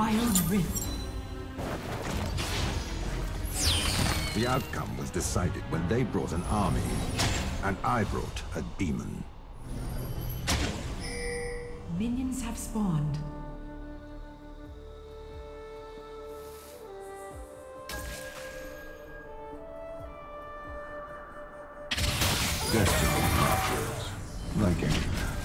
Wild Rift. The outcome was decided when they brought an army, and I brought a demon. Minions have spawned. Destiny marches, like any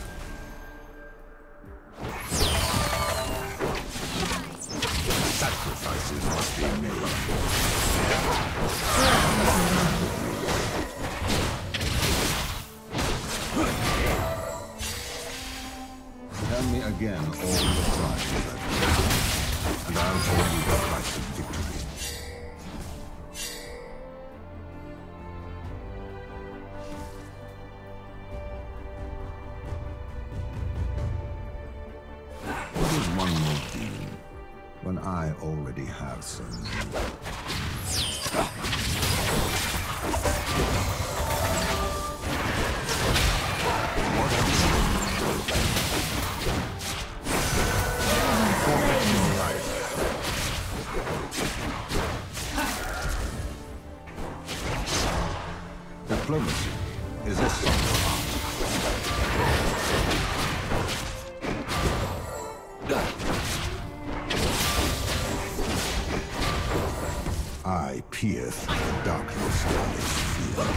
I already have some. Diplomacy is a pierce the darkness of this field.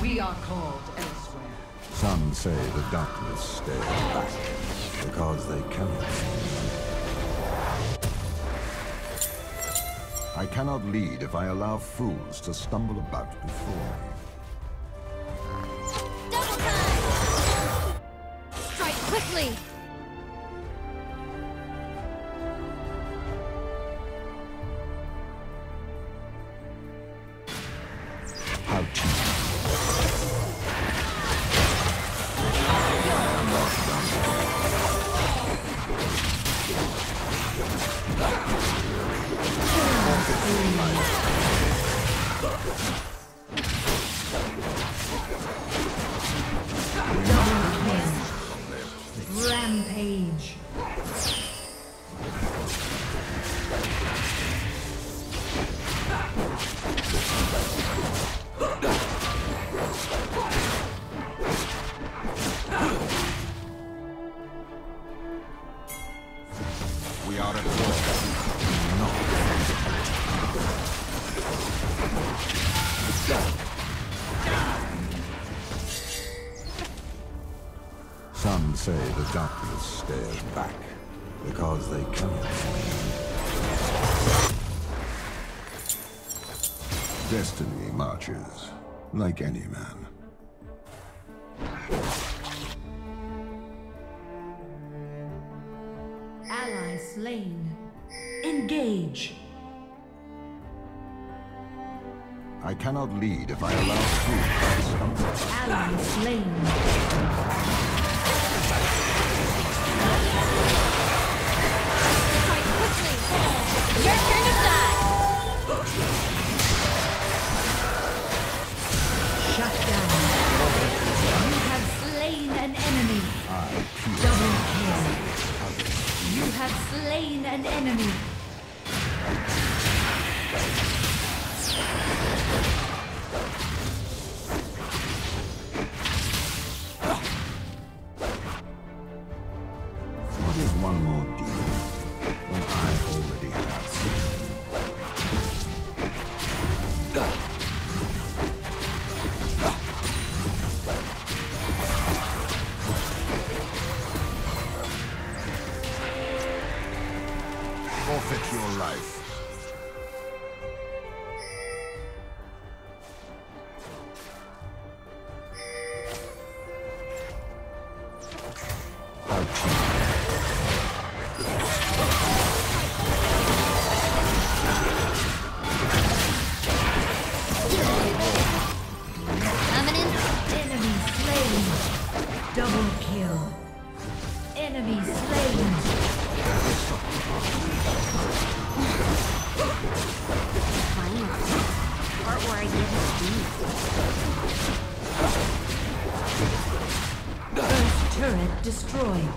We are called elsewhere. Some say the darkness stares back because they cannot. I cannot lead if I allow fools to stumble about before me. Are at war. Some say the darkness stares back because they cannot. Destiny marches like any man. Slain. Engage. I cannot lead if I allow fools to. Ally slain. Strike quickly! Your slain an enemy. Forfeit your life. Double kill. Enemy slain. Turret destroyed.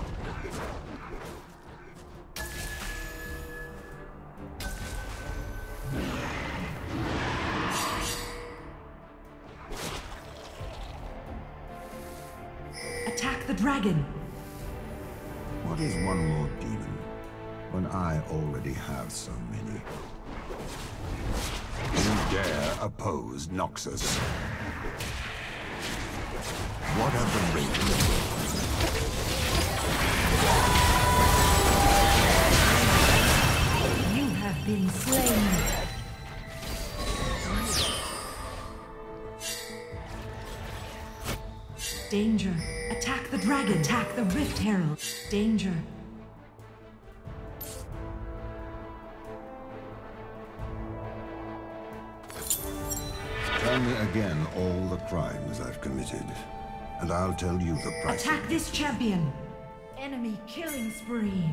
Attack the dragon. What is one more? When I already have so many? You dare oppose Noxus? What have the Ravens You have been slain. Danger. Attack the dragon. Attack the Rift Herald. Danger. Me again all the crimes I've committed, and I'll tell you the price. Attack this champion. Enemy killing spree.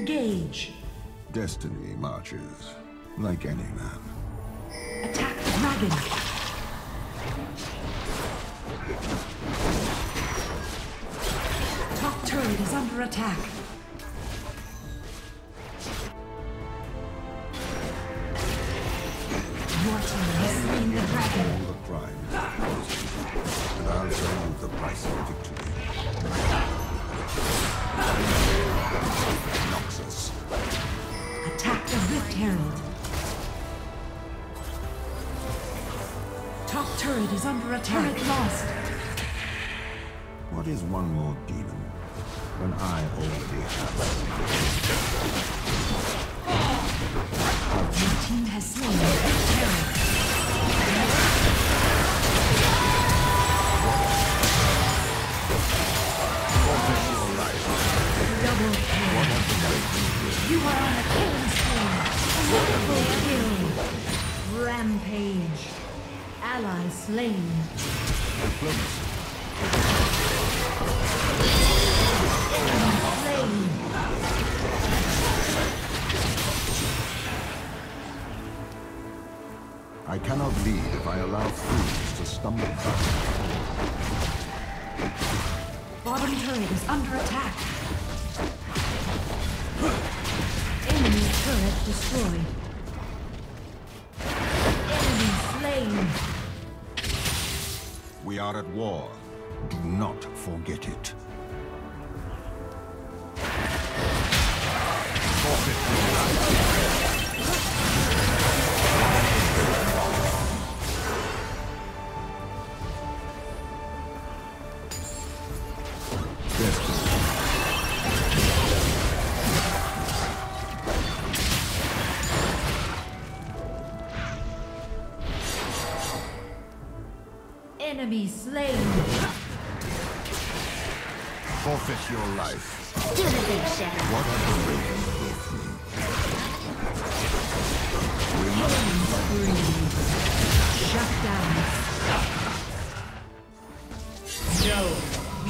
Engage. Destiny marches like any man. Attack the dragon. Top turret is under attack. Your team has slain the dragon. Turret is under attack. Turret lost. What is one more demon when I already have Your team has slain the Rift Herald. forfeit your life? Double kill. You are on a killing spree. Triple kill. Rampage. Ally slain. Diplomacy. Slain. I cannot lead if I allow fools to stumble down. Bottom turret is under attack. Enemy turret destroyed. Enemy slain. We are at war. Do not forget it. Forfeit Enemy slain. Forfeit your life. Do the big shadow. What are the ravens? We must Shut down.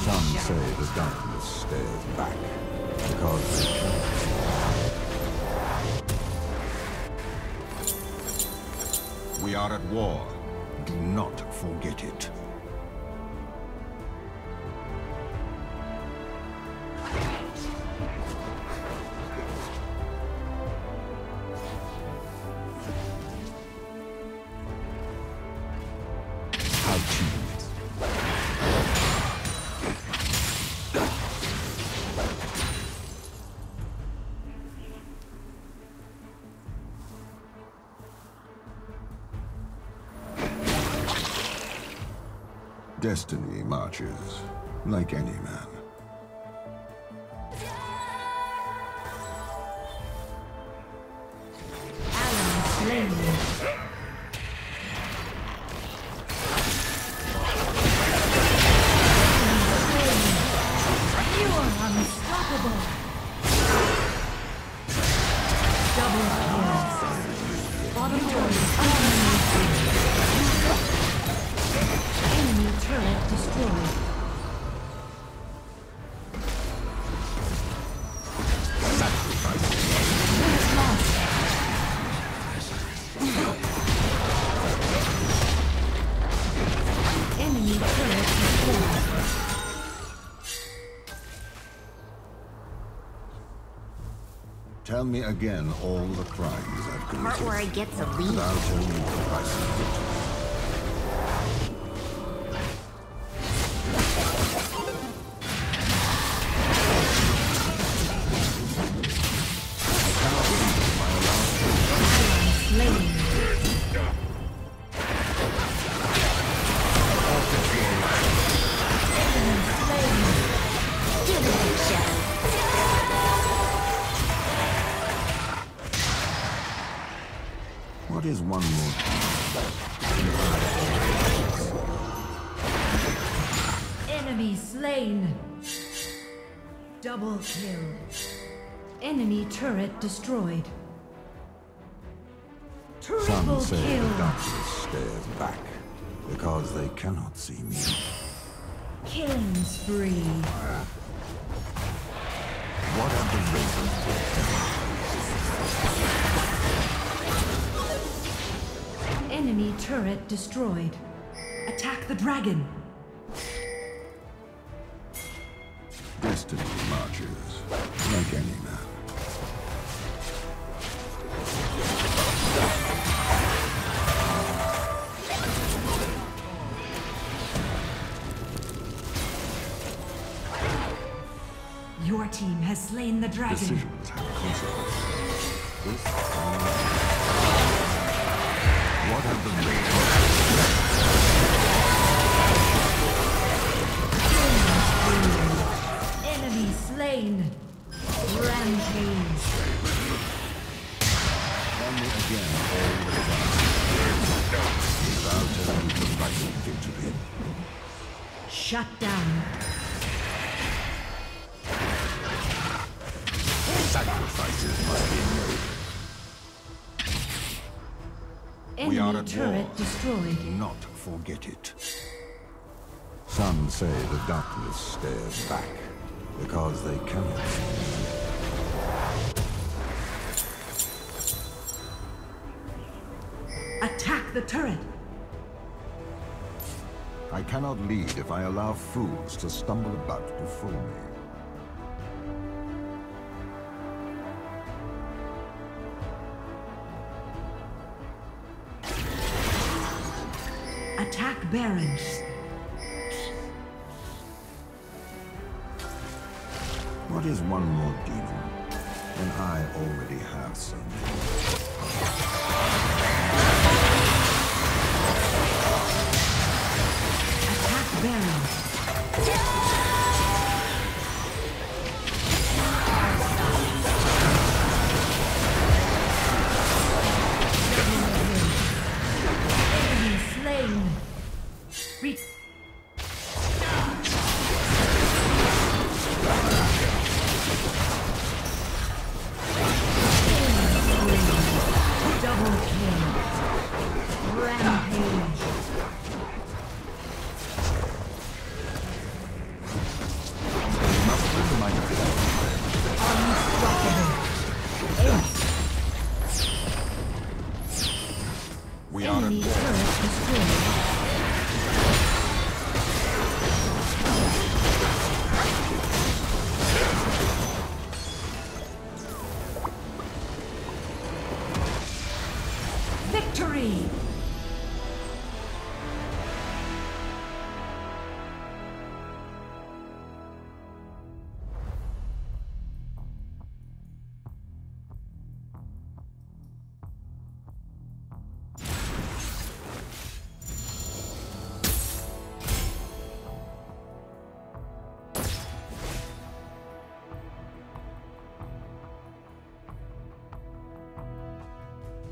Some say the darkness stares back because they. We are at war. Do not forget it. Destiny marches like any man. Enemy turret. Tell me again all the crimes I've committed. Part where I get to leave. One more Enemy slain. Double kill. Enemy turret destroyed. Triple Some say kill. the darkness stares back because they cannot see me. Killing spree. What have the ravens Enemy turret destroyed. Attack the dragon. Destiny marches like any man. Your team has slain the dragon. Decisions have consequences. This What have the ravens Enemy slain. Rampage. Tell again all the crimes. And I'll tell you the price of victory. Shut down. Turret war. destroyed. Do not forget it. Some say the darkness stares back because they cannot. Attack the turret. I cannot lead if I allow fools to stumble about before me. What is one more demon when I already have so many? Victory!